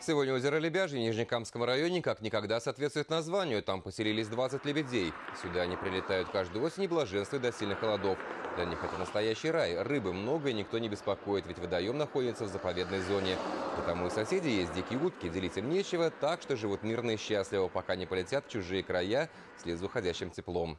Сегодня озеро Лебяжье в Нижнекамском районе как никогда соответствует названию. Там поселились 20 лебедей. Сюда они прилетают каждую осень и блаженствуют до сильных холодов. Для них это настоящий рай. Рыбы много и никто не беспокоит, ведь водоем находится в заповедной зоне. Потому и соседи есть дикие утки, делить им нечего, так что живут мирно и счастливо, пока не полетят в чужие края вслед за уходящим теплом.